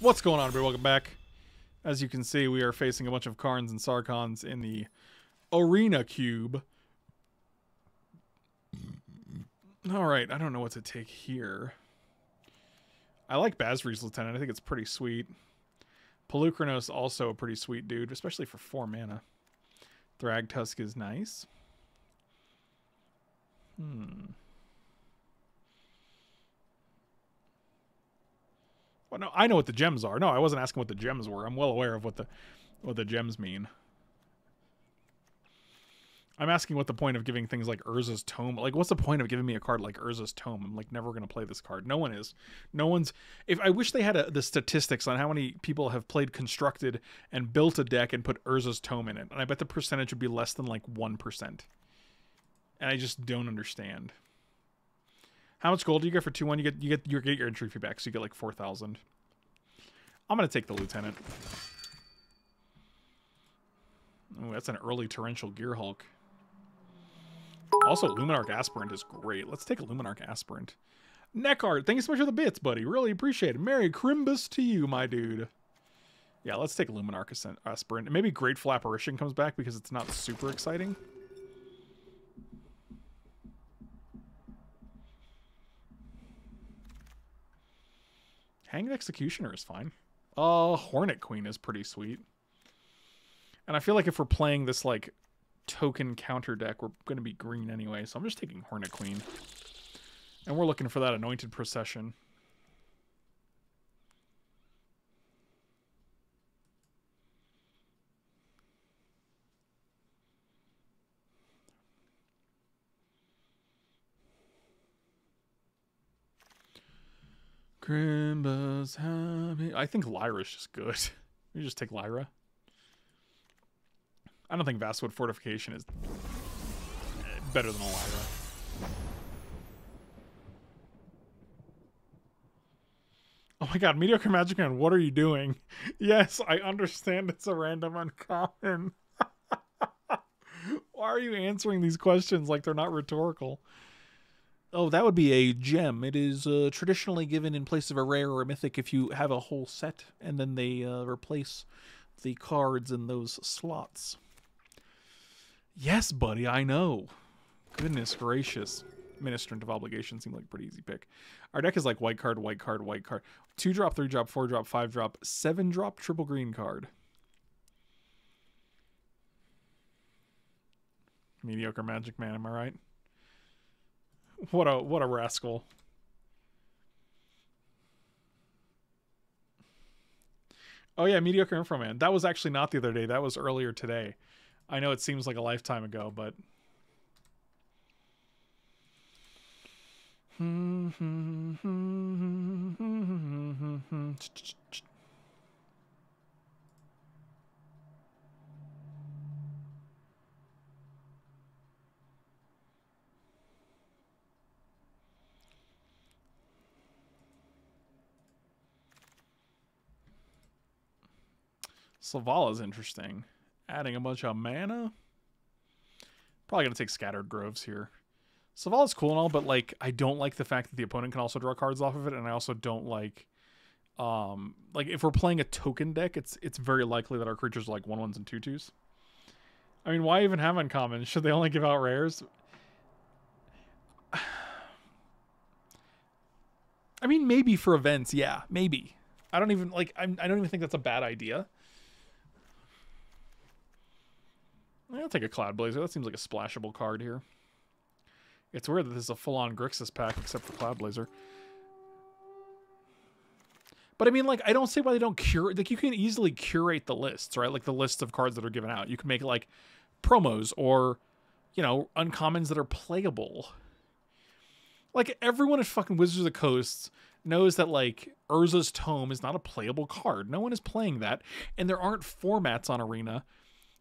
What's going on, everybody? Welcome back. As you can see, we are facing a bunch of Karns and Sarkhans in the Arena Cube. All right, I don't know what to take here. I like Basri's Lieutenant. I think it's pretty sweet. Polukranos also a pretty sweet dude, especially for 4 mana. Thragtusk is nice. Hmm. Well, no, I know what the gems are. No, I wasn't asking what the gems were. I'm well aware of what the what the gems mean. I'm asking what the point of giving things like Urza's Tome. Like, what's the point of giving me a card like Urza's Tome? I'm like never gonna play this card. No one is. No one's. If I wish they had a, the statistics on how many people have played constructed and built a deck and put Urza's Tome in it, and I bet the percentage would be less than like one percent. And I just don't understand. How much gold do you get for two one? You get you get you get your entry fee back, so you get like four thousand. I'm gonna take the lieutenant. Oh, that's an early Torrential Gearhulk. Also, Luminarch Aspirant is great. Let's take a Luminarch Aspirant. Neckart, thank you so much for the bits, buddy. Really appreciate it. Merry Crimbus to you, my dude. Yeah, let's take Luminarch Aspirant. Maybe Grateful Apparition comes back because it's not super exciting. Hanged Executioner is fine. Uh, Hornet Queen is pretty sweet. And I feel like if we're playing this, like, token counter deck, we're going to be green anyway. So I'm just taking Hornet Queen. And we're looking for that Anointed Procession. Happy. I think Lyra's just good. you just take Lyra. I don't think Vastwood Fortification is uh, better than a Lyra. Oh my god, Mediocre Magic Man, what are you doing? Yes, I understand it's a random uncommon. Why are you answering these questions like they're not rhetorical? Oh, that would be a gem. It is uh, traditionally given in place of a rare or a mythic if you have a whole set, and then they uh, replace the cards in those slots. Yes, buddy, I know. Goodness gracious. Ministrant of Obligation seemed like a pretty easy pick. Our deck is like white card, white card, white card. Two drop, three drop, four drop, five drop, seven drop, triple green card. Mediocre Magic Man, am I right? What a what a rascal. Oh yeah, mediocre info man. That was actually not the other day. That was earlier today. I know it seems like a lifetime ago, but is interesting. Adding a bunch of mana. Probably going to take Scattered Groves here. is cool and all, but like I don't like the fact that the opponent can also draw cards off of it, and I also don't like um like if we're playing a token deck, it's it's very likely that our creatures are like one ones and two twos. I mean, why even have uncommon? Should they only give out rares? I mean, maybe for events, yeah, maybe. I don't even like. I'm, I don't even think that's a bad idea. I'll take a Cloudblazer. That seems like a splashable card here. It's weird that this is a full-on Grixis pack except for Cloudblazer. But I mean, like, I don't see why they don't curate. Like, you can easily curate the lists, right? Like, the lists of cards that are given out. You can make, like, promos or, you know, uncommons that are playable. Like, everyone at fucking Wizards of the Coast knows that, like, Urza's Tome is not a playable card. No one is playing that. And there aren't formats on Arena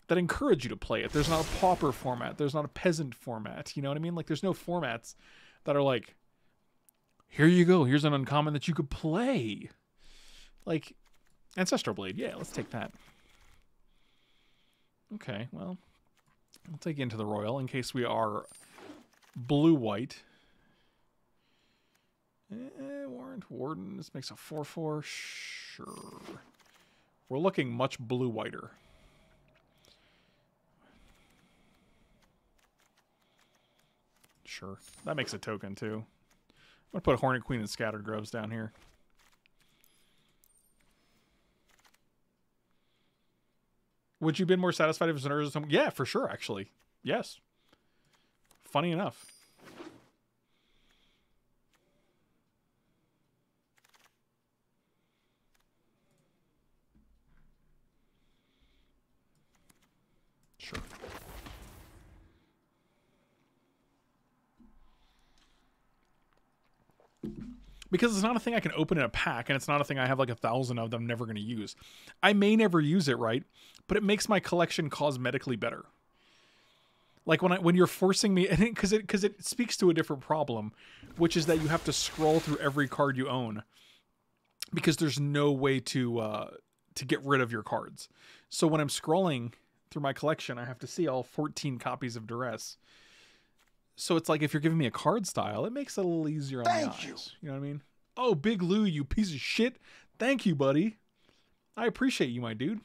that encourage you to play it. There's not a pauper format. There's not a peasant format. You know what I mean? Like there's no formats that are like, here you go. Here's an uncommon that you could play. Like Ancestral Blade. Yeah, let's take that. Okay, well, I'll take Into the Roil in case we are blue-white. Eh, Warrant Warden. This makes a 4-4. Sure. We're looking much blue-whiter. Sure. That makes a token, too. I'm going to put Hornet Queen and Scattered Groves down here. Would you have been more satisfied if it was an Urza? Yeah, for sure, actually. Yes. Funny enough. Sure. Because it's not a thing I can open in a pack, and it's not a thing I have like a thousand of that I'm never going to use. I may never use it, right? But it makes my collection cosmetically better. Like when I when you're forcing me, and because it because it, it speaks to a different problem, which is that you have to scroll through every card you own because there's no way to uh, to get rid of your cards. So when I'm scrolling through my collection, I have to see all 14 copies of Duress so it's like if you're giving me a card style, it makes it a little easier on Thank the eyes. You. you know what I mean? Oh, Big Lou, you piece of shit. Thank you, buddy. I appreciate you, my dude.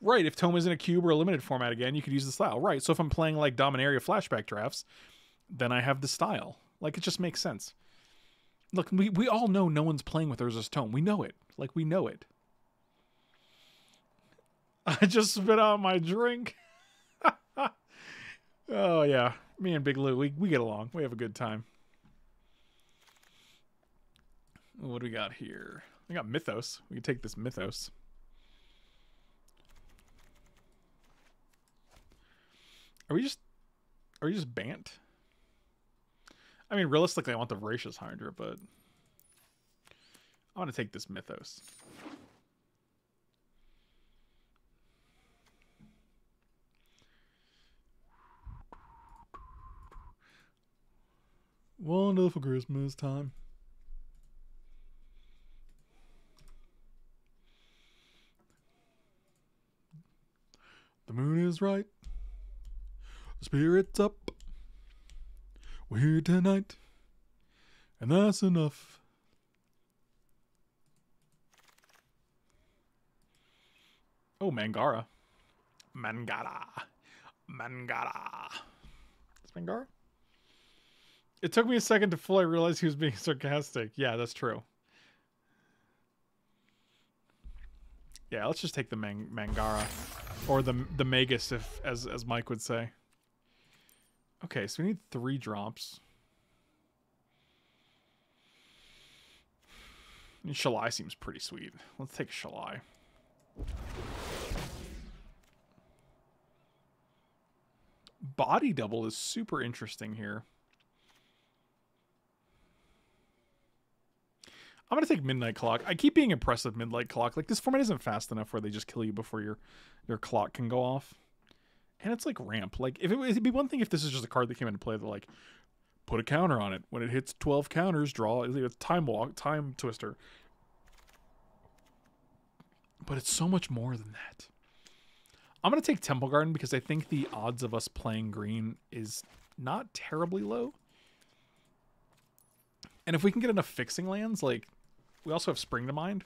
Right, if Tome is in a cube or a limited format again, you could use the style. Right, so if I'm playing like Dominaria flashback drafts, then I have the style. Like, it just makes sense. Look, we, we all know no one's playing with Urza's Tome. We know it. Like, we know it. I just spit out my drink. oh, yeah. Me and Big Lou, we, we get along. We have a good time. What do we got here? We got Mythos. We can take this Mythos. Are we just... Are we just Bant? I mean, realistically, I want the Voracious Hydra, but I want to take this Mythos. Wonderful Christmas time. The moon is right. The spirit's up. We're here tonight, and that's enough. Oh, Mangara. Mangara. Mangara. Is Mangara? It took me a second to fully realize he was being sarcastic. Yeah, that's true. Yeah, let's just take the Mang Mangara. Or the the Magus, if as as Mike would say. Okay, so we need three drops. And Shalai seems pretty sweet. Let's take Shalai. Body double is super interesting here. I'm gonna take Midnight Clock. I keep being impressed with Midnight Clock. Like this format isn't fast enough where they just kill you before your your clock can go off and it's like ramp. Like if it would be one thing if this is just a card that came into play that like put a counter on it when it hits 12 counters, draw a time walk, time twister. But it's so much more than that. I'm gonna take Temple Garden because I think the odds of us playing green is not terribly low. And if we can get enough fixing lands, like we also have Spring to Mind.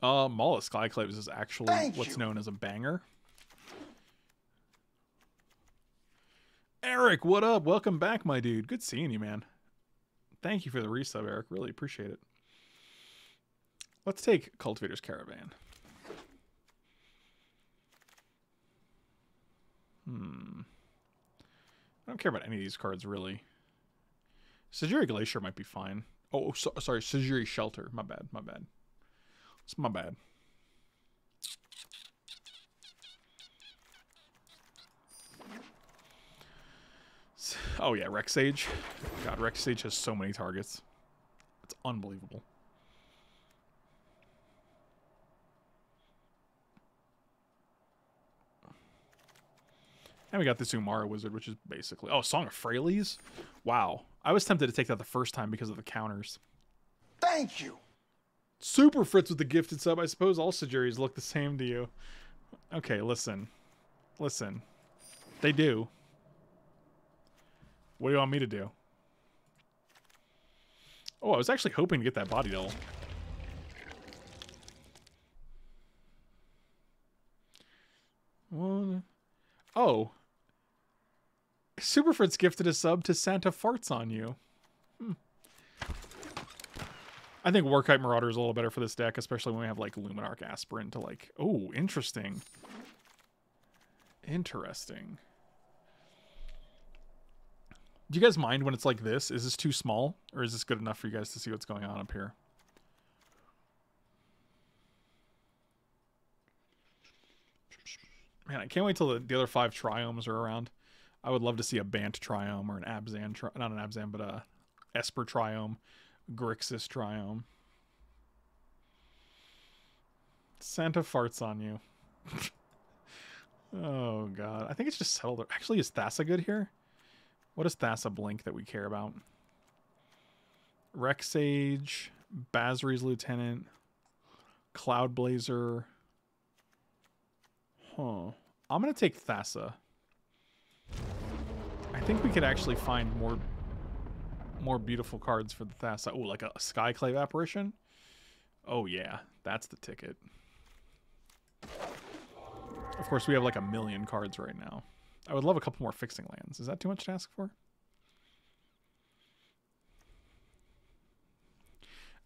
Uh, Skyclaves is actually Thank what's you. known as a banger. Eric, what up? Welcome back, my dude. Good seeing you, man. Thank you for the resub, Eric. Really appreciate it. Let's take Cultivator's Caravan. Hmm. I don't care about any of these cards, really. Sejiri Glacier might be fine. Oh, so, sorry. Sejiri Shelter. My bad. My bad. It's my bad. Oh yeah, Rex Sage. God, Rex Sage has so many targets. It's unbelievable. And we got this Umara Wizard, which is basically... Oh, Song of Freyalise? Wow. I was tempted to take that the first time because of the counters. Thank you. Super Fritz with the gifted sub. I suppose all Sajuris look the same to you. Okay, listen. Listen. They do. What do you want me to do? Oh, I was actually hoping to get that body double. One. Oh. Super Fritz gifted a sub to Santa Farts on you. Hmm. I think Warkite Marauder is a little better for this deck, especially when we have like Luminarch Aspirant to like. Oh, interesting. Interesting. Do you guys mind when it's like this? Is this too small? Or is this good enough for you guys to see what's going on up here? Man, I can't wait till the, the other five triomes are around. I would love to see a Bant triome or an Abzan, tri- not an Abzan, but a Esper triome, Grixis triome. Santa farts on you. oh god, I think it's just settled. Actually, is Thassa good here? What does Thassa blink that we care about? Rexage, Basri's Lieutenant, Cloudblazer. Huh. I'm gonna take Thassa. I think we could actually find more more beautiful cards for the Thassa. Oh, like a Skyclave Apparition? Oh yeah, that's the ticket. Of course, we have like a million cards right now. I would love a couple more fixing lands. Is that too much to ask for?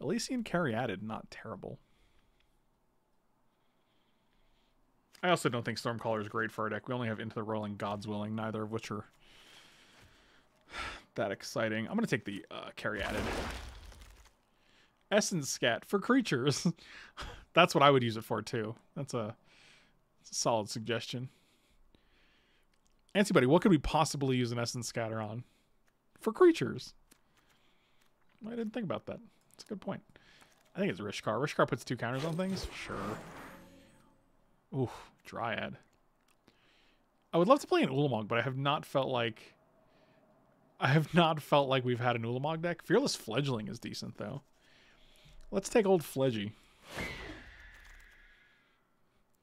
Elysian Caryatid, not terrible. I also don't think Stormcaller is great for our deck. We only have Into the Rolling, God's Willing, neither of which are that exciting. I'm going to take the uh, added Essence Scat for creatures. That's what I would use it for, too. That's a, that's a solid suggestion. Antibody, what could we possibly use an Essence Scatter on? For creatures. I didn't think about that. That's a good point. I think it's Rishkar. Rishkar puts two counters on things? Sure. Ooh, Dryad. I would love to play an Ulamog, but I have not felt like... I have not felt like we've had an Ulamog deck. Fearless Fledgling is decent, though. Let's take old Fledgy.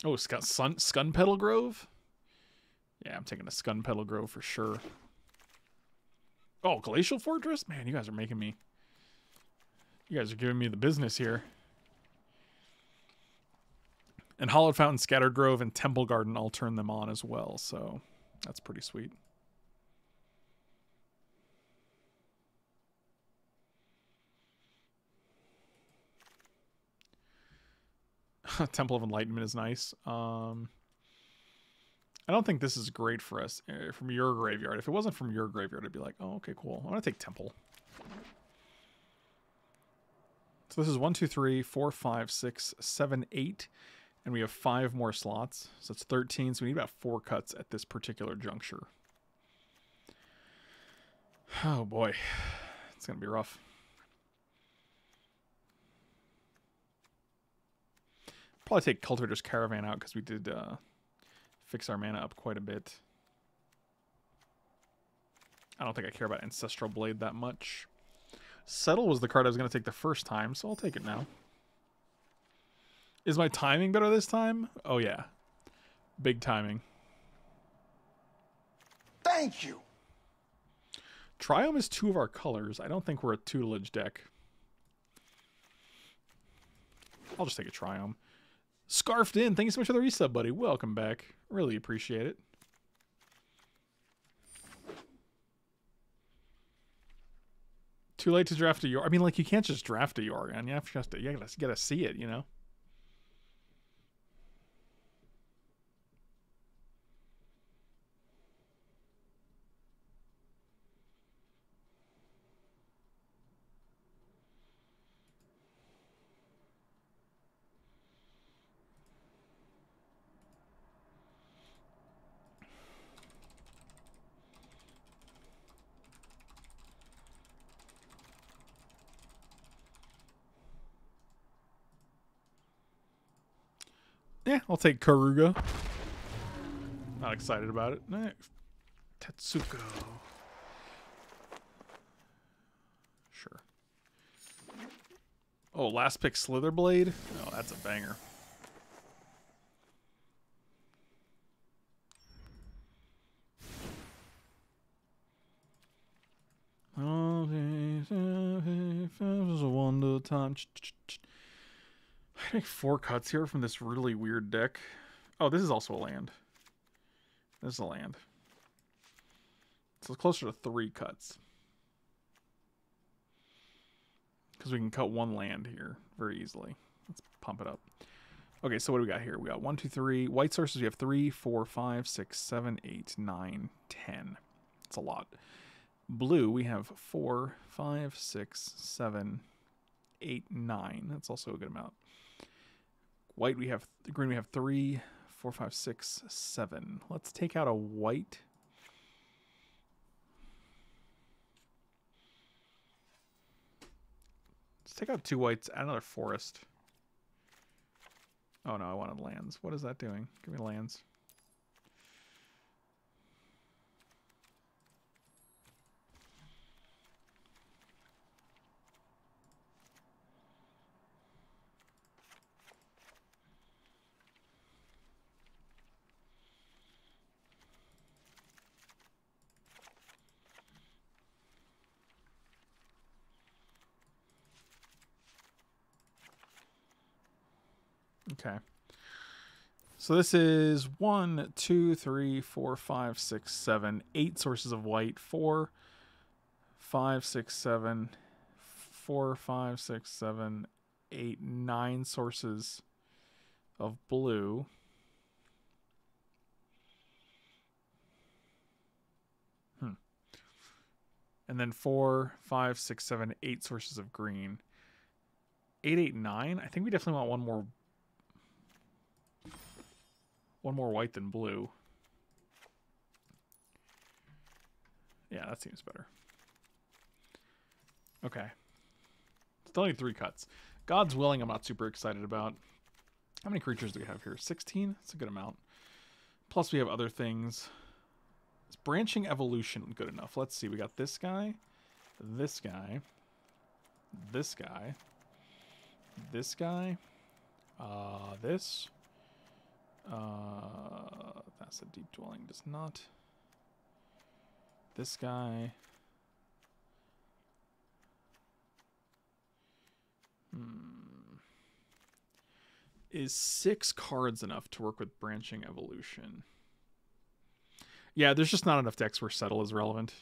Oh, it's got Sun, Sunpetal Grove? Yeah, I'm taking a Scunpetal Grove for sure. Oh, Glacial Fortress? Man, you guys are making me... You guys are giving me the business here. And Hallowed Fountain, Scattered Grove, and Temple Garden I'll turn them on as well, so that's pretty sweet. Temple of Enlightenment is nice. Um, I don't think this is great for us uh, from your graveyard. If it wasn't from your graveyard, I'd be like, oh, okay, cool. I'm going to take Temple. So this is one, two, three, four, five, six, seven, eight, and we have five more slots. So it's 13, so we need about four cuts at this particular juncture. Oh boy, it's going to be rough. Probably take Cultivator's Caravan out because we did uh, fix our mana up quite a bit. I don't think I care about Ancestral Blade that much. Settle was the card I was going to take the first time, so I'll take it now. Is my timing better this time? Oh, yeah. Big timing. Thank you. Triome is two of our colors. I don't think we're a tutelage deck. I'll just take a Triome. Scarfed in. Thank you so much for the resub, buddy. Welcome back. Really appreciate it. Too late to draft a Yor. I mean, like you can't just draft a Yorion. You have to you gotta, you gotta see it, you know. I'll take Keruga. Not excited about it. Tetsuko. Sure. Oh, last pick Slitherblade? Oh, that's a banger. Oh, was a wonder time. Make four cuts here from this really weird deck. Oh, this is also a land. This is a land. So it's closer to three cuts. Because we can cut one land here very easily. Let's pump it up. Okay, so what do we got here? We got one, two, three. White sources, we have three, four, five, six, seven, eight, nine, ten. It's a lot. Blue, we have four, five, six, seven, eight, nine. That's also a good amount. White, we have green, we have three, four, five, six, seven. Let's take out a white. Let's take out two whites, add another forest. Oh no, I wanted lands. What is that doing? Give me lands. Okay. So this is one, two, three, four, five, six, seven, eight sources of white. Four, five, six, seven, four, five, six, seven, eight, nine sources of blue. Hmm. And then four, five, six, seven, eight sources of green. Eight, eight, nine. I think we definitely want one more one more white than blue. Yeah, that seems better. Okay. Still need three cuts. God's Willing I'm not super excited about. How many creatures do we have here? 16? That's a good amount. Plus we have other things. Is Branching Evolution good enough? Let's see. We got this guy, this guy, this guy, this guy, uh, this, uh, that's a deep dwelling. Does not. This guy. Hmm. Is six cards enough to work with branching evolution? Yeah, there's just not enough decks where settle is relevant.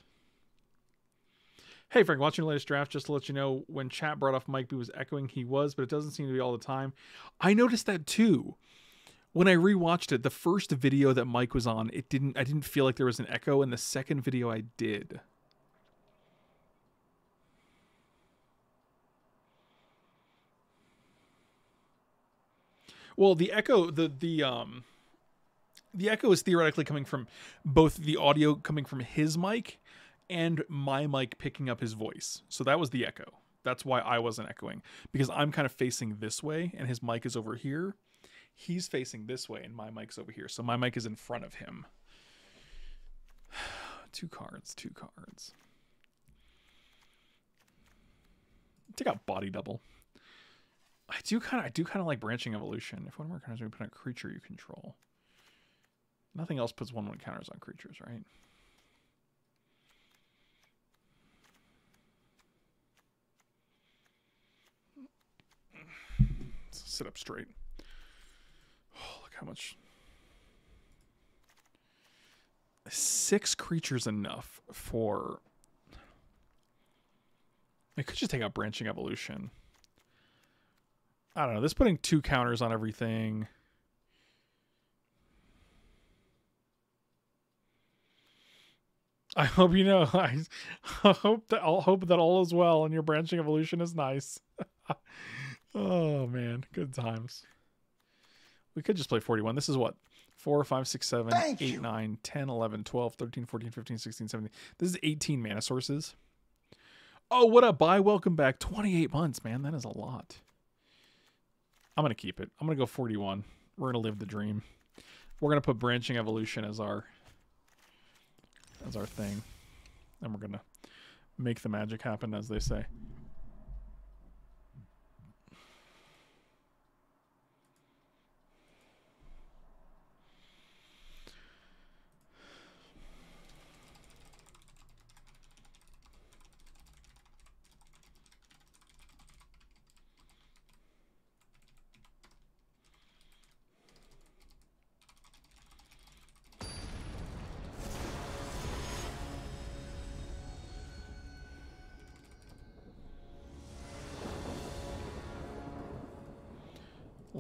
Hey Frank, watching the latest draft, just to let you know, when chat brought off Mike B was echoing, he was, but it doesn't seem to be all the time. I noticed that too when I rewatched it, the first video that Mike was on, it didn't I didn't feel like there was an echo, and the second video I did. Well, the echo, the the um the echo is theoretically coming from both the audio coming from his mic and my mic picking up his voice. So that was the echo. That's why I wasn't echoing because I'm kind of facing this way and his mic is over here he's facing this way and my mic's over here. So my mic is in front of him. two cards, two cards. Take out body double. I do kind of I do kind of like branching evolution. If one more counters we put a creature you control. Nothing else puts one one counters on creatures, right? sit up straight how much? Six creatures enough for. It could just take out branching evolution. I don't know. This putting two counters on everything. I hope you know. I, hope that I'll hope that all is well and your branching evolution is nice. oh man, good times. We could just play 41. This is what? 4, 5, 6, 7, Thank 8, you. 9, 10, 11, 12, 13, 14, 15, 16, 17. This is 18 mana sources. Oh, what up, buy? Welcome back. 28 months, man. That is a lot. I'm going to keep it. I'm going to go 41. We're going to live the dream. We're going to put branching evolution as our as our thing. And we're going to make the magic happen, as they say.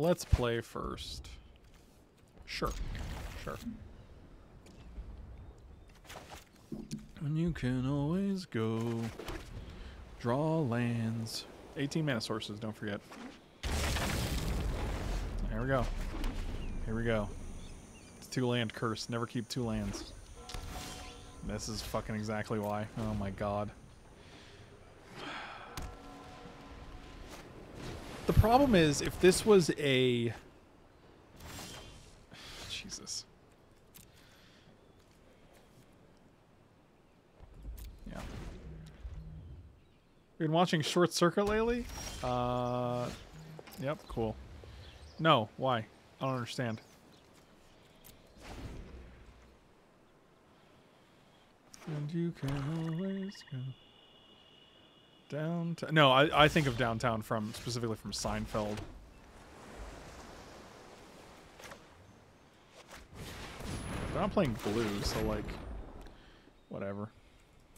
Let's play first. Sure. Sure. And you can always go draw lands. 18 mana sources, don't forget. Here we go. Here we go. It's two land curse. Never keep two lands. This is fucking exactly why. Oh my god. The problem is, if this was a... Jesus. Yeah. Been watching Short Circuit lately? Uh, yep, cool. No, why? I don't understand. And you can always go downtown. No, I, I think of downtown from specifically from Seinfeld. But I'm playing blue, so like, whatever.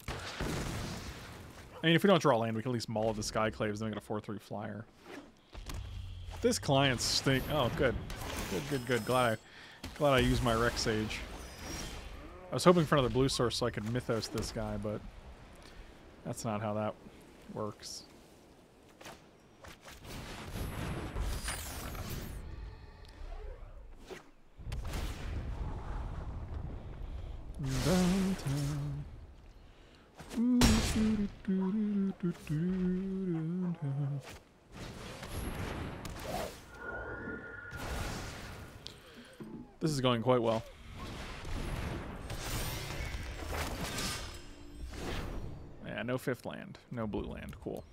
I mean, if we don't draw land, we can at least maul the Skyclaves, then we get a 4-3 flyer. This client's stink. Oh, good. Good, good, good. Glad I, glad I used my Rex Sage. I was hoping for another blue source so I could Mythos this guy, but that's not how that works. Downtown. This is going quite well. Yeah, no fifth land. No blue land. Cool.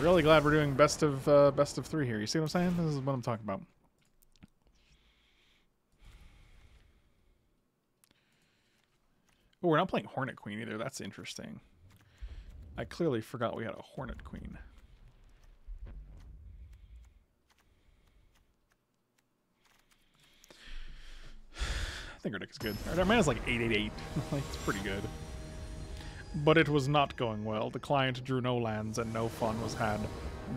Really glad we're doing best of uh, best of three here. You see what I'm saying? This is what I'm talking about. Oh, we're not playing Hornet Queen either. That's interesting. I clearly forgot we had a Hornet Queen. I think our deck is good. Our mana's like 888. like, it's pretty good. But it was not going well. The client drew no lands and no fun was had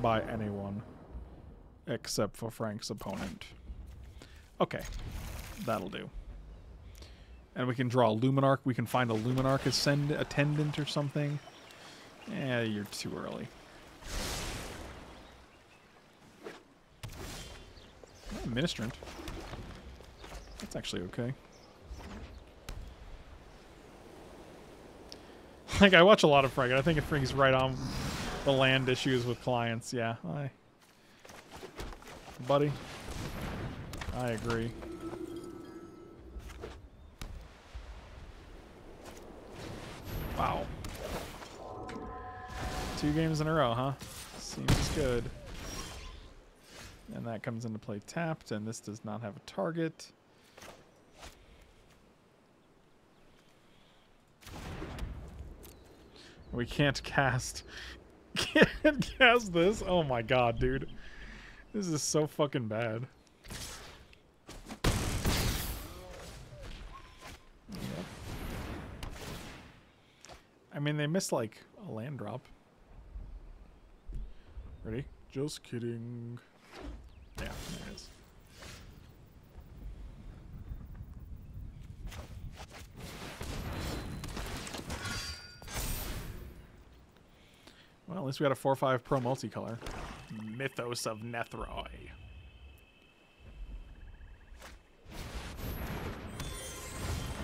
by anyone. Except for Frank's opponent. Okay. That'll do. And we can draw a Luminarch. We can find a Luminarch ascend attendant or something. Yeah, you're too early. Ministrant. That's actually okay. Like, I watch a lot of Frank, I think Frank's right on the land issues with clients. Yeah, I... Buddy. I agree. Wow. Two games in a row, huh? Seems good. And that comes into play tapped, and this does not have a target. We can't cast... Can't cast this? Oh my god, dude. This is so fucking bad. I mean, they missed, like, a land drop. Ready? Just kidding. Yeah, there it is. At least we got a 4-5 pro multicolor. Mythos of Nethroi.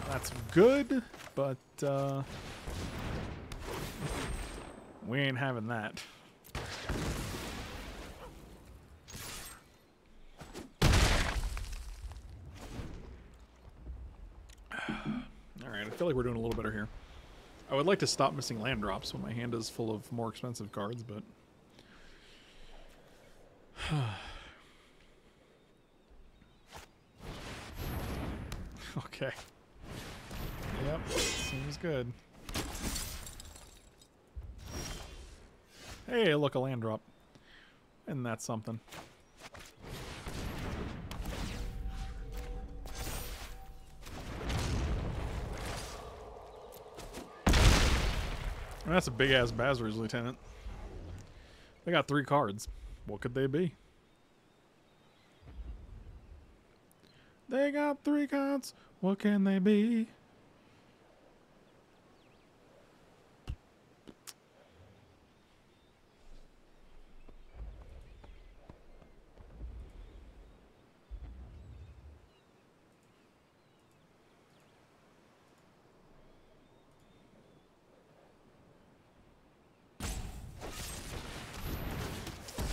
That's good, but uh, we ain't having that. Alright, I feel like we're doing a little better here. I would like to stop missing land drops when my hand is full of more expensive cards, but... okay. Yep, seems good. Hey, look, a land drop. And that's something. That's a big ass Basri's Lieutenant. They got three cards. What could they be? They got three cards. What can they be?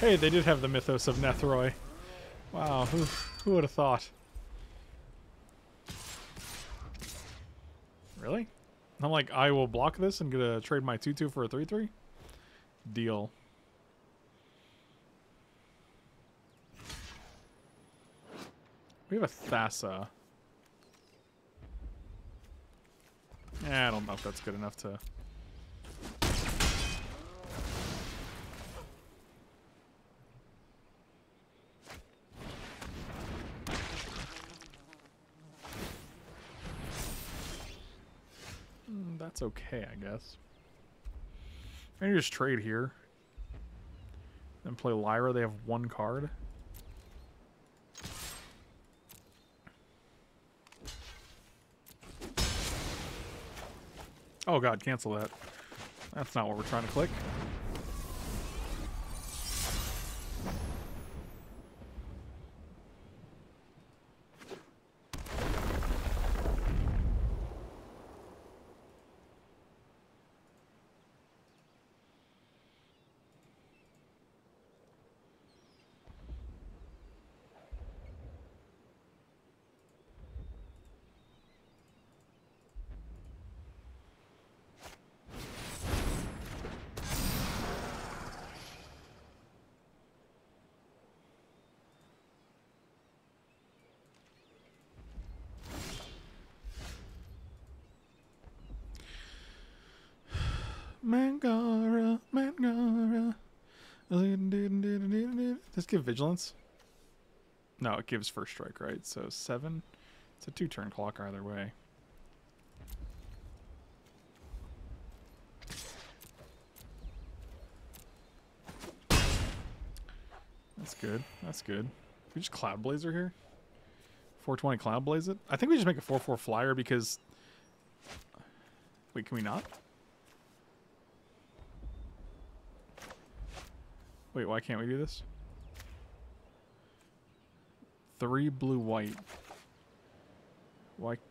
Hey, they did have the mythos of Nethroi. Wow, who, who would have thought? Really? I'm like, I will block this and get a trade my 2-2 for a 3-3? Deal. We have a Thassa. Eh, I don't know if that's good enough to... that's okay, I guess. Maybe just trade here. Then play Lyra. They have one card. Oh god, cancel that. That's not what we're trying to click. Mangara, Mangara. Does this give vigilance? No, it gives first strike, right? So seven. It's a two turn clock either way. That's good. That's good. We just Cloudblazer here? 420 Cloud Blaze it? I think we just make a 4-4 flyer because... Wait, can we not? Wait, why can't we do this? Three blue white. Why?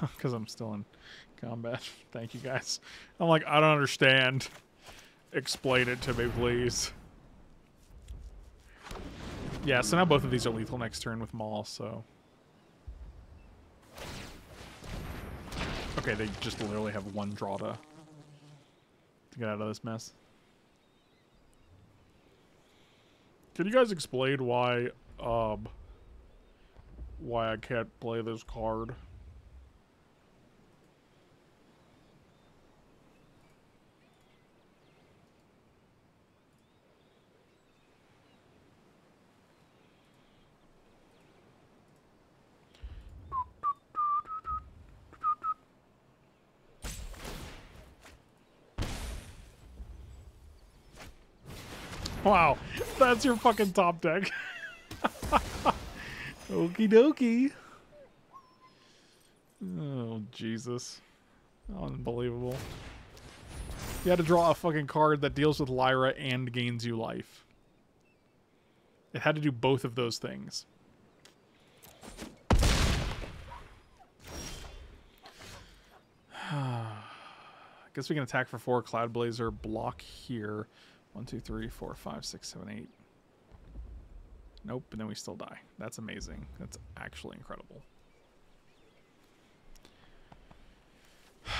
Because I'm still in combat. Thank you guys. I'm like, I don't understand. Explain it to me, please. Yeah, so now both of these are lethal next turn with Maul, so... Okay, they just literally have one draw to, to get out of this mess. Can you guys explain why, um, why I can't play this card? Wow, that's your fucking top deck. Okie dokie. Oh, Jesus. Unbelievable. You had to draw a fucking card that deals with Lyra and gains you life. It had to do both of those things. I guess we can attack for four Cloudblazer, block here. One, two, three, four, five, six, seven, eight. Nope, and then we still die. That's amazing. That's actually incredible.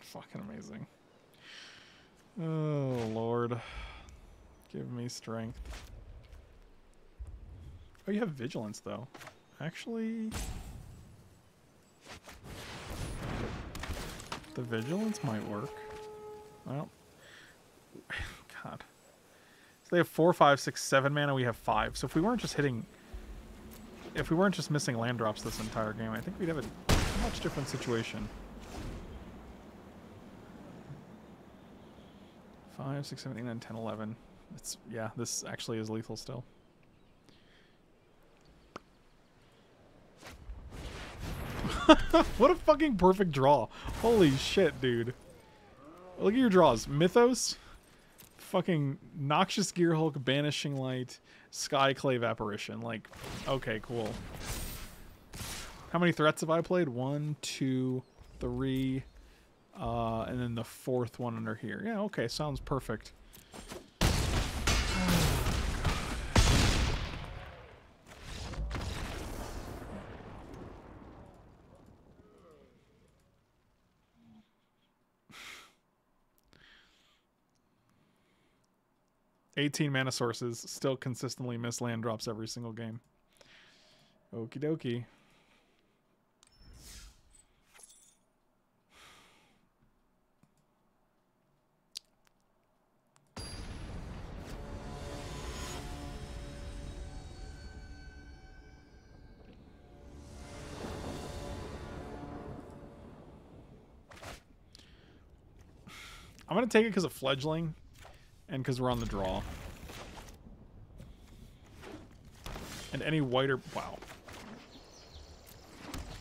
Fucking amazing. Oh, Lord. Give me strength. Oh, you have vigilance, though. Actually... The vigilance might work. Well, God. So they have four, five, six, seven mana. We have five. So if we weren't just hitting, if we weren't just missing land drops this entire game, I think we'd have a much different situation. 5, 6, 7, 8, 9, 10, 11. It's, yeah, this actually is lethal still. what a fucking perfect draw. Holy shit, dude. Look at your draws. Mythos, fucking Noxious Gearhulk, Banishing Light, Skyclave Apparition. Like, okay, cool. How many threats have I played? One, two, three, uh, and then the fourth one under here. Yeah, okay, sounds perfect. 18 mana sources, still consistently miss land drops every single game. Okie dokie. I'm going to take it because of Fledgling. And because we're on the draw. And any whiter... Wow.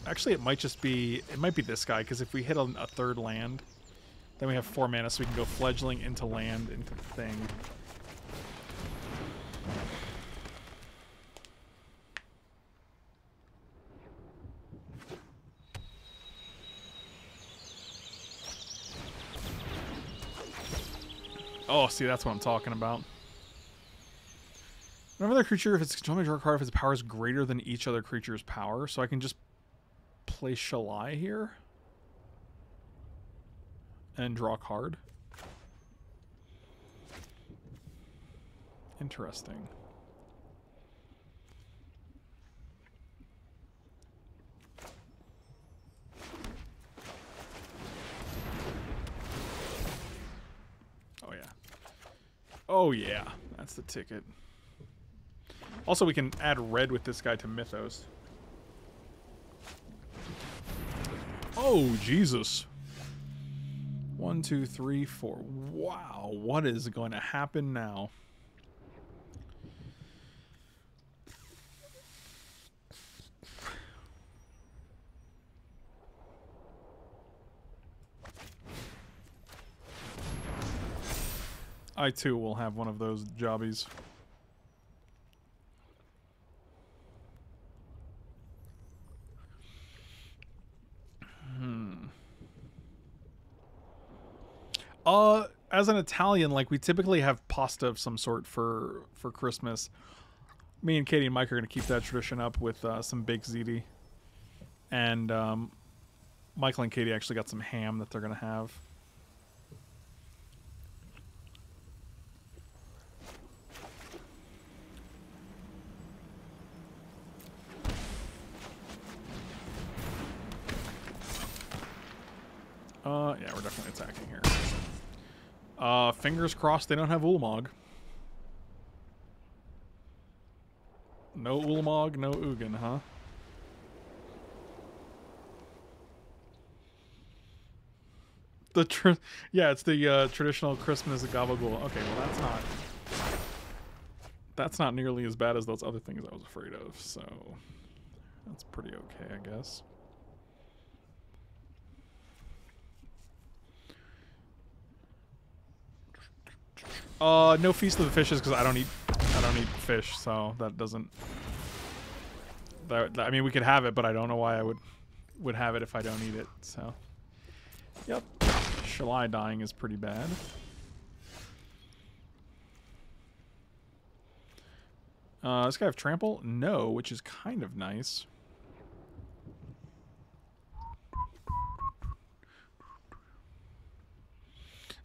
Actually, it might just be... It might be this guy, because if we hit a, a, third land, then we have four mana, so we can go fledgling into land, into the thing. Oh, see, that's what I'm talking about. Another creature, if it's controlled by a card, if its power is greater than each other creature's power, so I can just play Shalai here and draw a card. Interesting. Oh yeah, that's the ticket. Also, we can add red with this guy to Mythos. Oh, Jesus. One, two, three, four. Wow, what is going to happen now? I too will have one of those jobbies. Hmm. Uh, as an Italian, like we typically have pasta of some sort for for Christmas. Me and Katie and Mike are gonna keep that tradition up with uh, some baked ziti, and um, Michael and Katie actually got some ham that they're gonna have. Uh, yeah, we're definitely attacking here. Uh, fingers crossed they don't have Ulamog. No Ulamog, no Ugin, huh? The yeah, it's the uh, traditional Christmas gabagool. Okay, well that's not that's not nearly as bad as those other things I was afraid of. So that's pretty okay, I guess. Uh, no feast of the fishes because I don't eat I don't eat fish, so that doesn't. That, I mean, we could have it, but I don't know why I would would have it if I don't eat it. So, yep, Shalai dying is pretty bad. Uh, this guy have trample? No, which is kind of nice.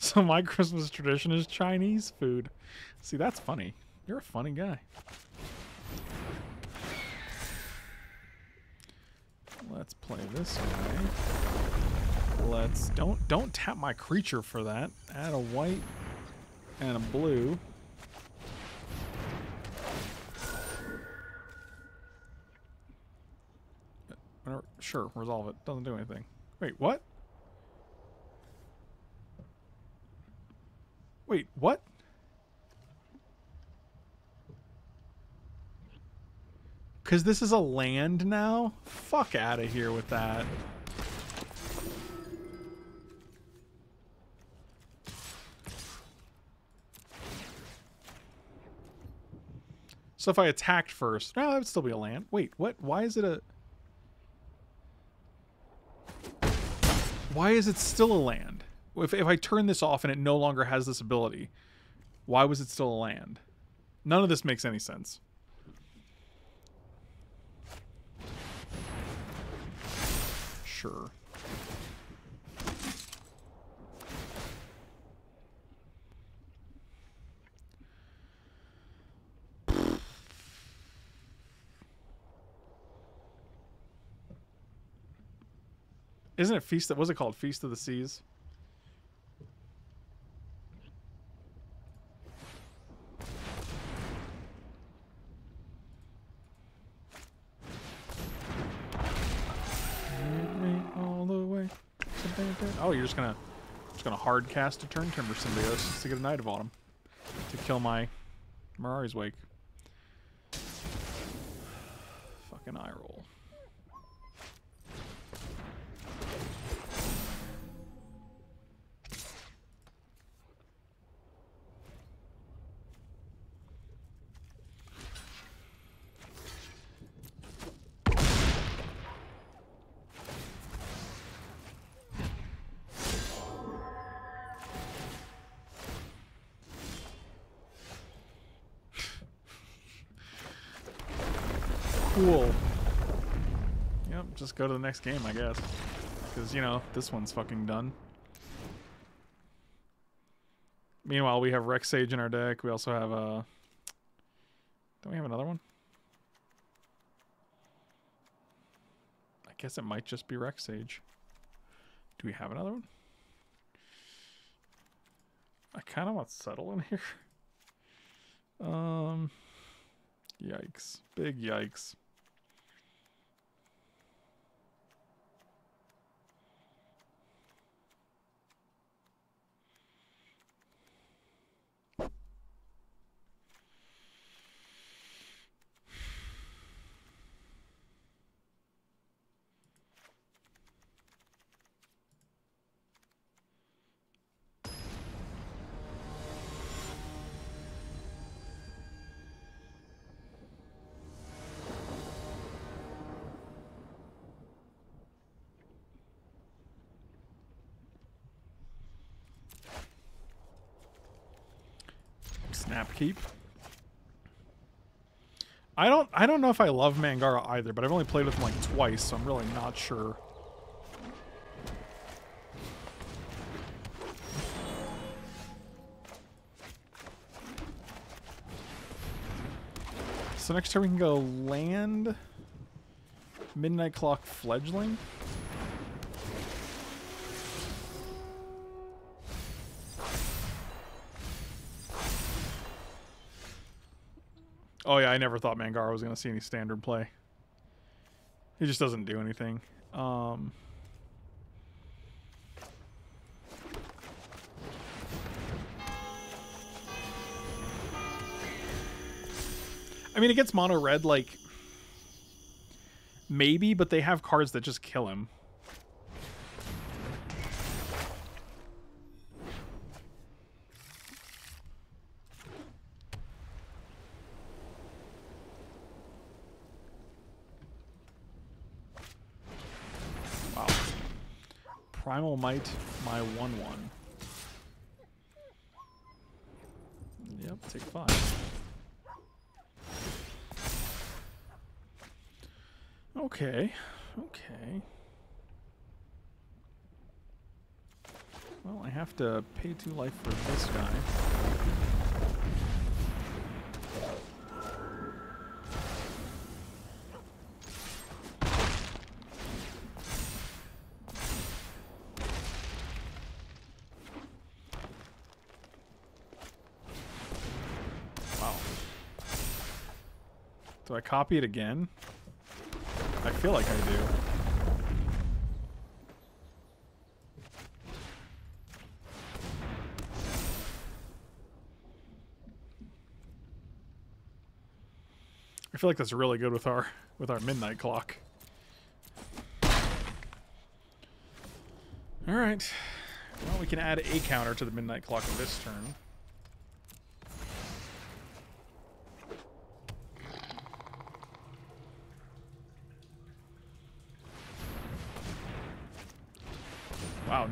So my Christmas tradition is Chinese food. See, that's funny. You're a funny guy. Let's play this guy. Let's don't don't tap my creature for that. Add a white and a blue. Sure, resolve it. Doesn't do anything. Wait, what? Wait, what? Because this is a land now? Fuck out of here with that. So if I attacked first, no, that would still be a land. Wait, what? Why is it a... Why is it still a land? If, if I turn this off and it no longer has this ability, why was it still a land? None of this makes any sense. Sure. Isn't it Feast? What was it called? Feast of the Seas. all the way. Oh, you're just gonna just gonna hard cast a Turntimber Symbiosis to get a Knight of Autumn to kill my Mirari's Wake. Fucking eye roll. Go to the next game, I guess. Because, you know, this one's fucking done. Meanwhile, we have Rec Sage in our deck. We also have, uh... Don't we have another one? I guess it might just be Rec Sage. Do we have another one? I kind of want Settle in here. Um... Yikes. Big yikes. Keep. I don't I don't know if I love Mangara either, but I've only played with him like twice, so I'm really not sure. So next turn we can go land Midnight Clock Fledgling. Oh yeah, I never thought Mangara was going to see any standard play. He just doesn't do anything. Um, I mean, against mono red, like maybe, but they have cards that just kill him. Primal Might, my 1 1. Yep, take five. Okay, okay. Well, I have to pay two life for this guy. copy it again? I feel like I do. I feel like that's really good with our with our midnight clock. All right. Well, we can add a counter to the midnight clock this turn.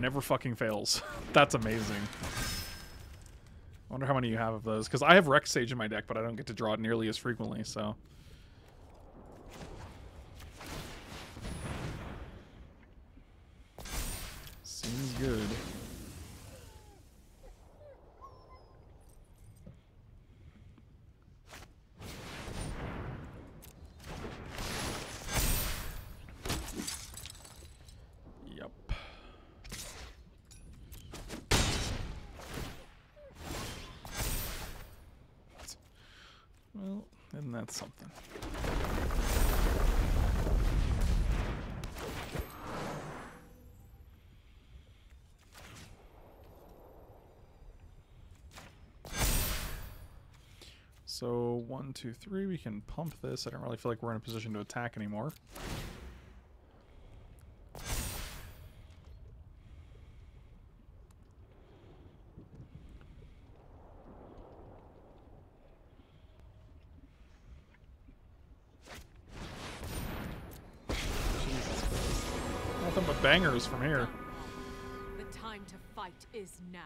Never fucking fails. That's amazing. I wonder how many you have of those. Because I have Rec Sage in my deck, but I don't get to draw it nearly as frequently, so... Seems good. Yep. Well, isn't something? So one, two, three, we can pump this. I don't really feel like we're in a position to attack anymore. Bangers from here. The time to fight is now.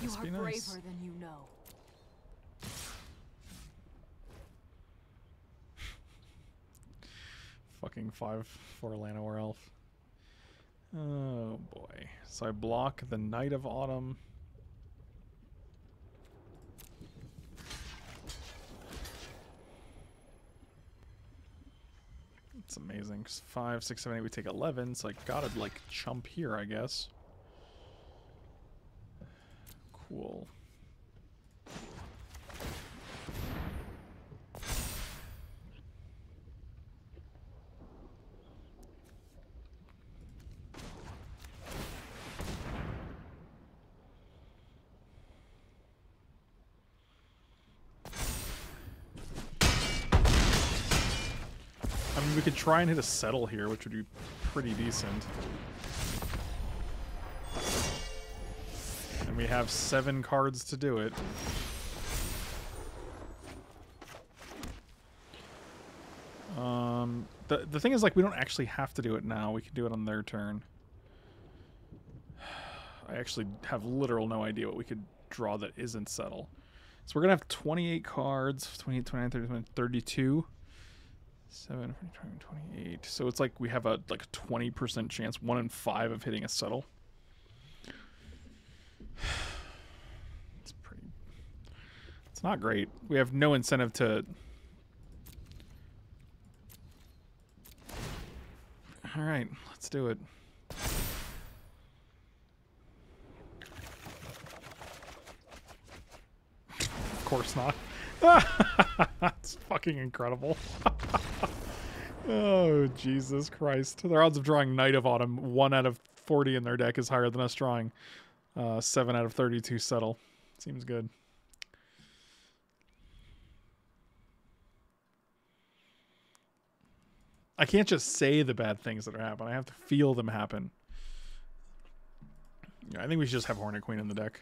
You are braver than you Fucking 5 for Llanowar Elf. Oh boy. So I block the Knight of Autumn. It's amazing. Five, six, seven, eight, we take 11, so I gotta, like, chump here, I guess. Cool. Mean, we could try and hit a settle here, which would be pretty decent. And we have seven cards to do it. Um, the the thing is, like, we don't actually have to do it now. We can do it on their turn. I actually have literal no idea what we could draw that isn't settle. So we're gonna have 28 cards, 28, 29, 30, 32. 7, 28. So it's like we have a like a 20% chance, 1 in 5 of hitting a settle. It's pretty It's not great. We have no incentive to All right, let's do it. Of course not. That's fucking incredible. oh, Jesus Christ. Their odds of drawing Knight of Autumn, 1 out of 40 in their deck is higher than us drawing uh, 7 out of 32 settle. Seems good. I can't just say the bad things that are happening. I have to feel them happen. Yeah, I think we should just have Hornet Queen in the deck.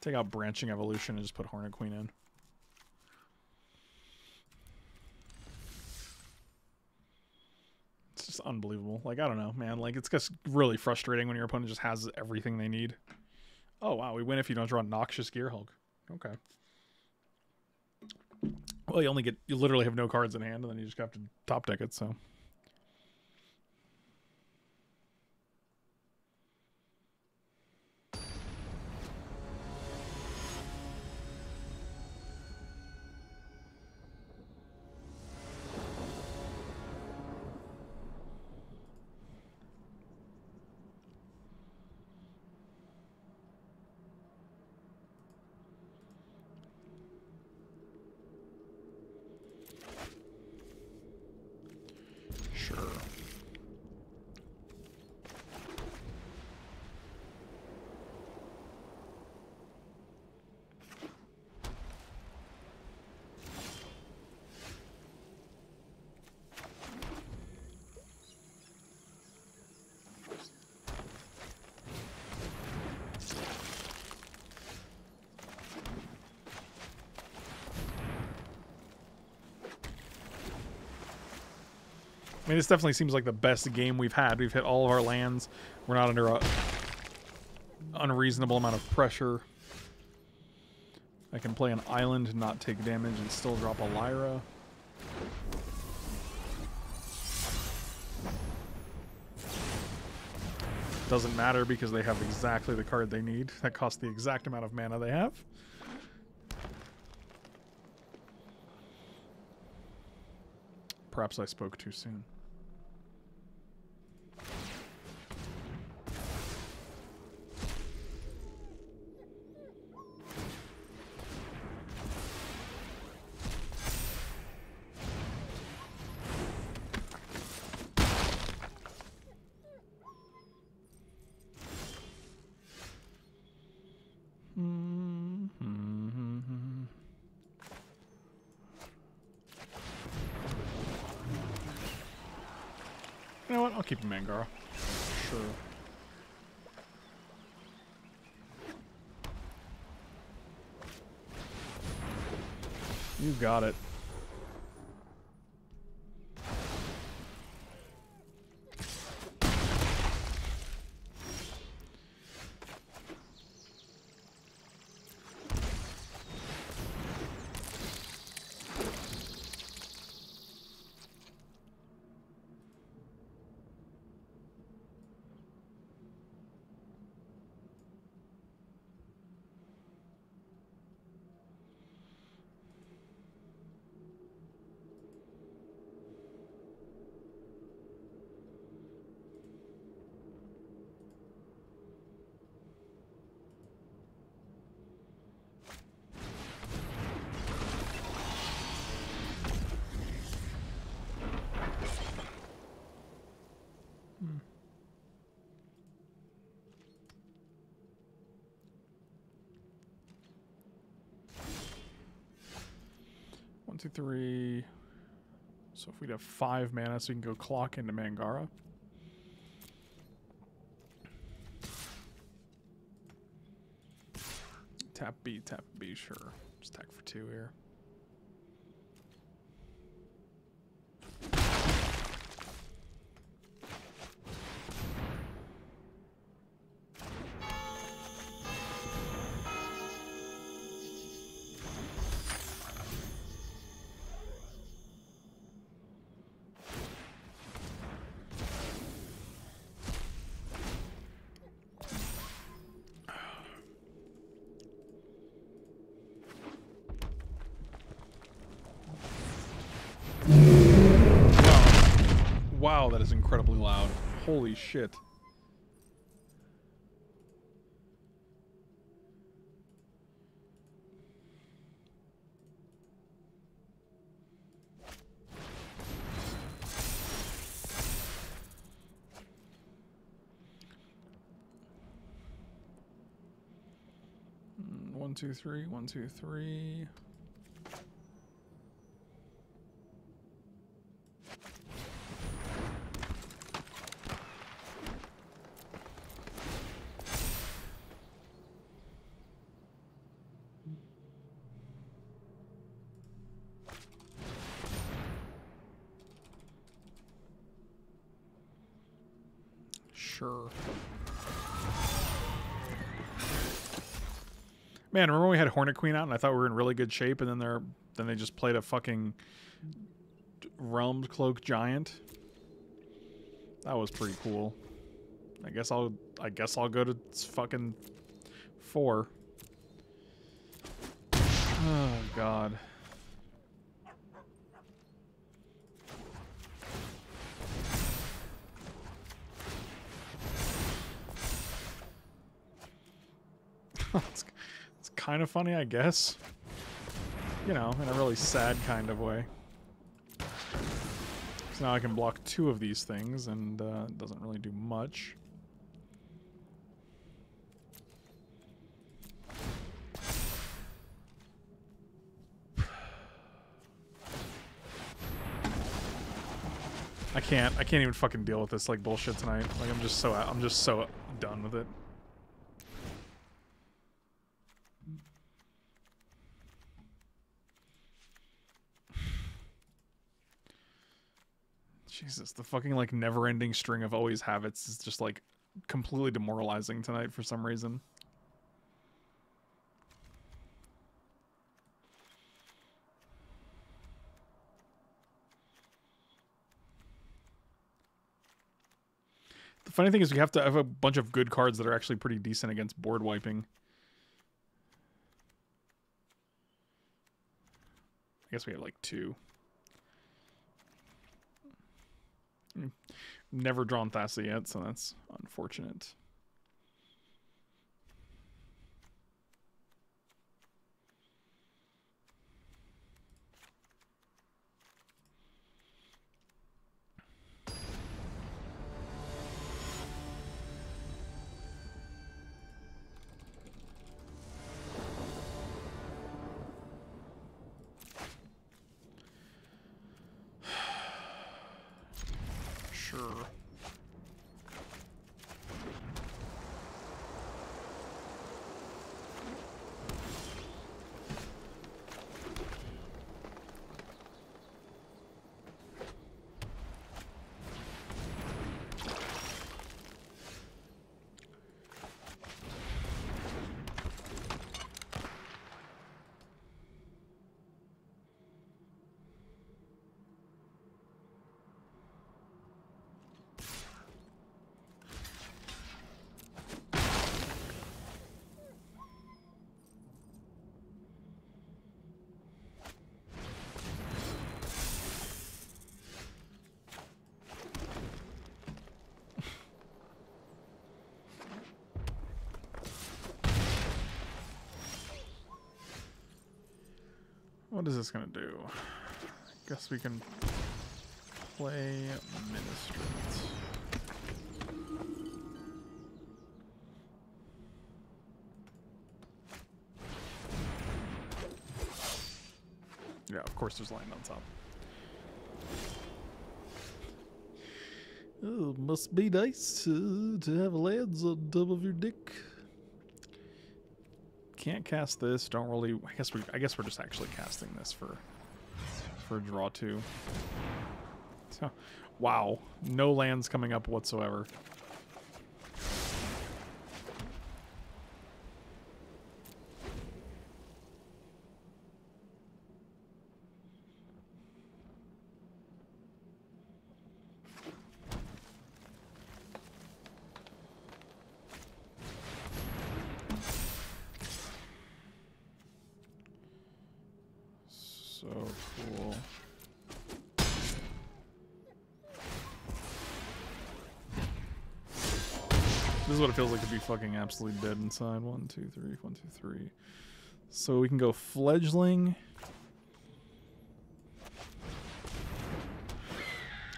Take out Branching Evolution and just put Hornet Queen in. It's just unbelievable. Like, I don't know, man. Like, it's just really frustrating when your opponent just has everything they need. Oh, wow. We win if you don't draw Noxious Gearhulk. Okay. Well, you only get, you literally have no cards in hand, and then you just have to top deck it, so. I mean, this definitely seems like the best game we've had. We've hit all of our lands. We're not under a unreasonable amount of pressure. I can play an island and not take damage and still drop a Lyra. Doesn't matter because they have exactly the card they need. That costs the exact amount of mana they have. Perhaps I spoke too soon. Mangara. Sure. You got it. Two, three. So if we'd have five mana, so we can go clock into Mangara. Tap B, tap B, sure. Stack for two here. Wow, that is incredibly loud. Holy shit. Mm, One, two, three, one, two, three. Sure. Man, remember when we had Hornet Queen out and I thought we were in really good shape and then they're then they just played a fucking Realm-Cloaked Giant. That was pretty cool. I guess I'll I guess I'll go to fucking four. Oh god. kind of funny, I guess. You know, in a really sad kind of way. So now I can block two of these things, and uh, doesn't really do much. I can't. I can't even fucking deal with this like bullshit tonight. Like I'm just so I'm just so done with it. Jesus, the fucking like never-ending string of always habits is just like completely demoralizing tonight for some reason. The funny thing is we have to have a bunch of good cards that are actually pretty decent against board wiping. I guess we have like two. Hmm. Never drawn Thassa yet, so that's unfortunate. What is this gonna do? I Guess we can play. Yeah, of course there's land on top. Must be nice uh, to have lands on top of your dick. Can't cast this. Don't really. I guess we. I guess we're just actually casting this for for draw two. So, wow, no lands coming up whatsoever. So cool. This is what it feels like to be fucking absolutely dead inside. One, two, three, one, two, three. So we can go fledgling.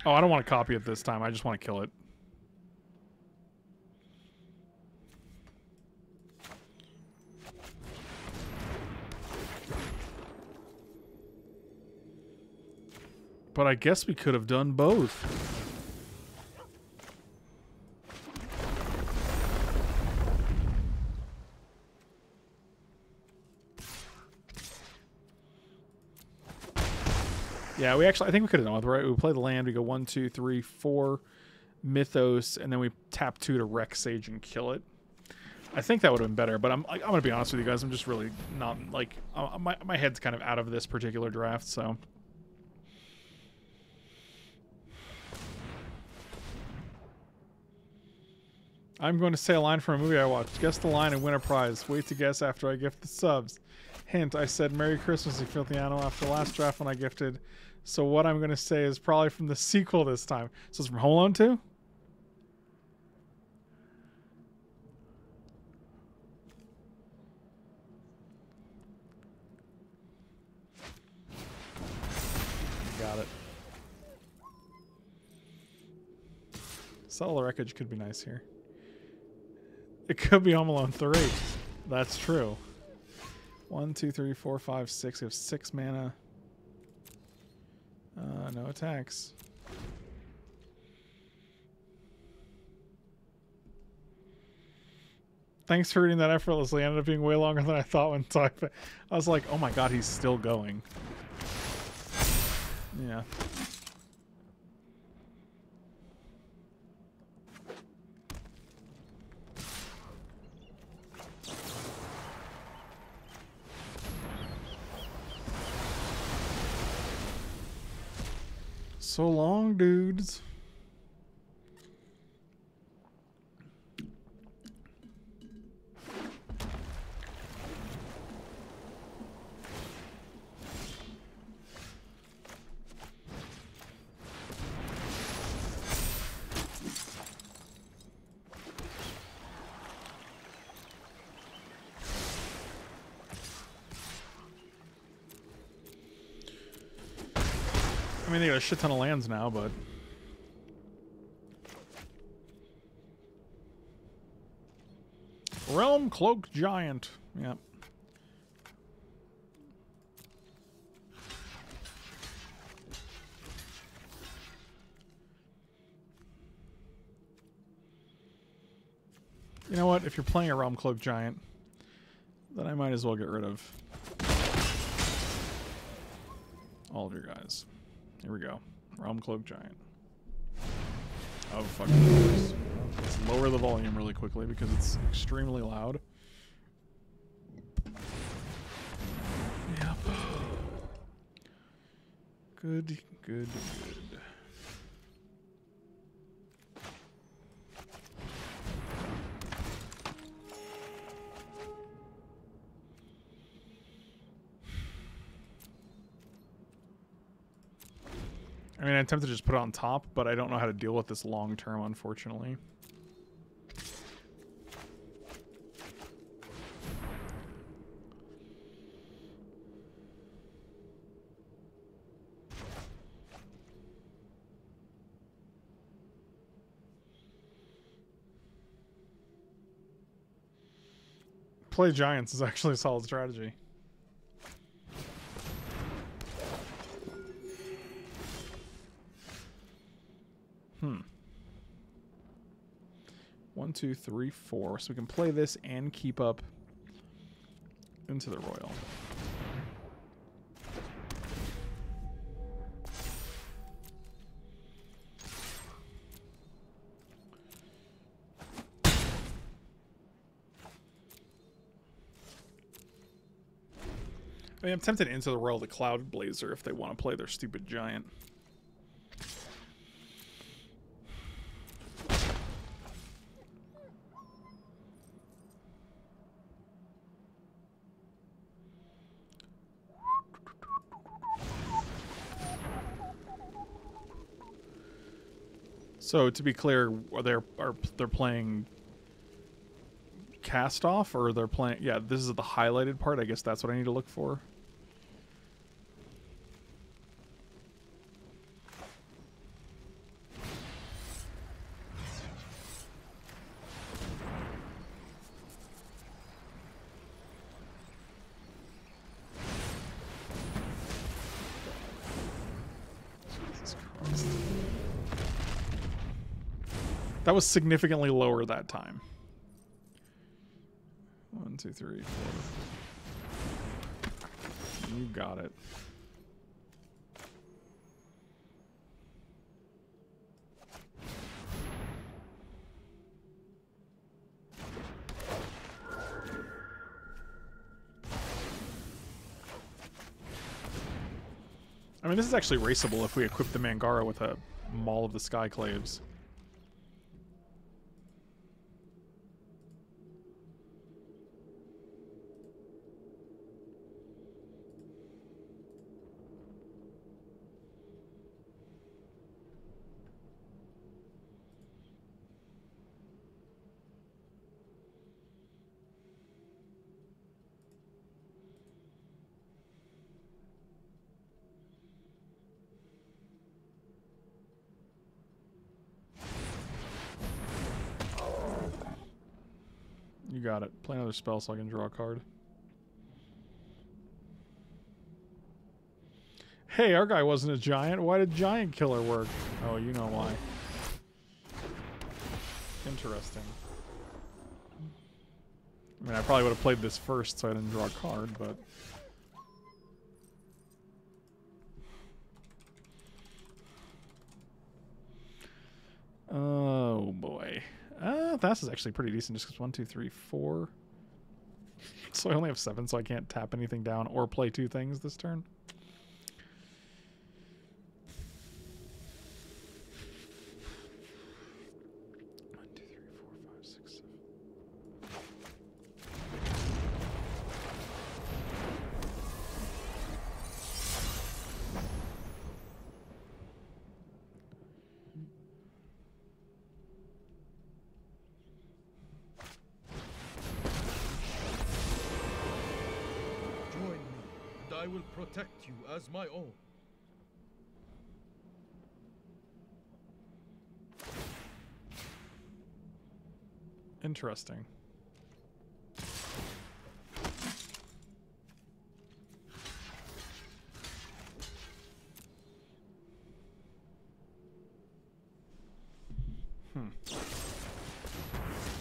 Oh, I don't want to copy it this time. I just want to kill it. But I guess we could have done both. Yeah, we actually, I think we could have done both, right? We play the land, we go one, two, three, four, Mythos, and then we tap two to Rec Sage and kill it. I think that would have been better, but I'm, I'm to be honest with you guys. I'm just really not, like, uh, my, my head's kind of out of this particular draft, so. I'm going to say a line from a movie I watched. Guess the line and win a prize. Wait to guess after I gift the subs. Hint, I said Merry Christmas, you filthy animal, after the last draft when I gifted. So what I'm going to say is probably from the sequel this time. So it's from Home Alone 2? Got it. The wreckage could be nice here. It could be Home Alone 3. That's true. One, two, three, four, five, six. We have six mana. Uh, no attacks. Thanks for reading that effortlessly. Ended up being way longer than I thought when. I was like, oh my god, he's still going. Yeah. So long, dudes. They got a shit ton of lands now, but. Realm Cloak Giant. Yep. You know what? If you're playing a Realm Cloak Giant, then I might as well get rid of all of your guys. Here we go. Realm Cloak Giant. Oh, fucking. Let's lower the volume really quickly because it's extremely loud. Yep. Good, good, good. Attempted to just put it on top, but I don't know how to deal with this long term, unfortunately. Play Giants is actually a solid strategy. One, two, three, four. So we can play this and keep up Into the Roil. I mean, I'm tempted Into the Roil the Cloudblazer if they want to play their stupid giant. So to be clear, are they are they're playing cast off or they're playing yeah, this is the highlighted part. I guess that's what I need to look for. That was significantly lower that time. One, two, three, four. You got it. I mean, this is actually raceable if we equip the Mangara with a Maul of the Skyclaves. Got it. Play another spell so I can draw a card. Hey, our guy wasn't a giant. Why did giant killer work? Oh, you know why. Interesting. I mean, I probably would have played this first so I didn't draw a card, but... Oh, boy. Uh, this is actually pretty decent just because one, two, three, four. So I only have seven, so I can't tap anything down or play two things this turn. Interesting. Hmm.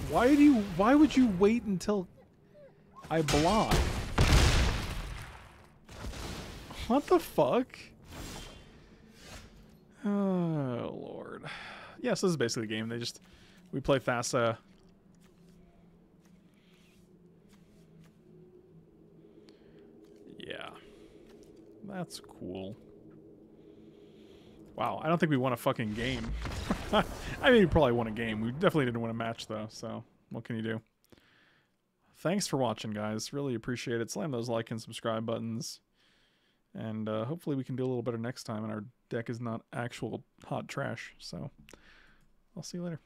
Why do you why would you wait until I block? What the fuck? Oh lord. Yes, this is basically the game. They just we play Thassa. Yeah. That's cool. Wow, I don't think we won a fucking game. I mean, we probably won a game. We definitely didn't win a match, though, so what can you do? Thanks for watching, guys. Really appreciate it. Slam those like and subscribe buttons. And uh, hopefully we can do a little better next time and our deck is not actual hot trash. So I'll see you later.